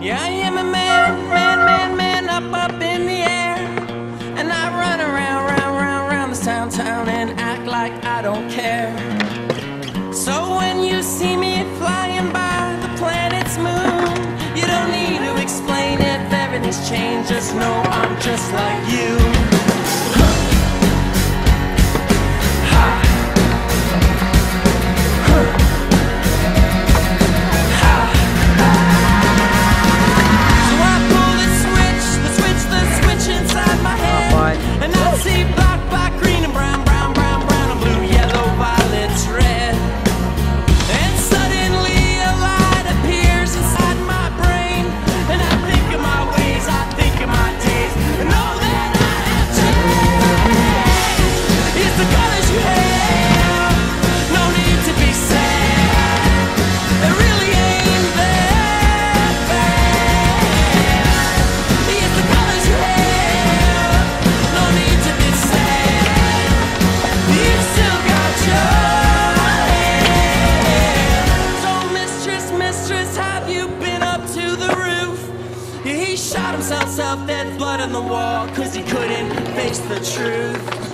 Yeah, I am a man, man, man, man, up, up in the air. And I run around, round, round, round this town, town and act like I don't care. So when you see me flying by the planet's moon, you don't need to explain if everything's changed. Just know I'm just like you. Have you been up to the roof? He shot himself, self, dead blood on the wall, cause he couldn't face the truth.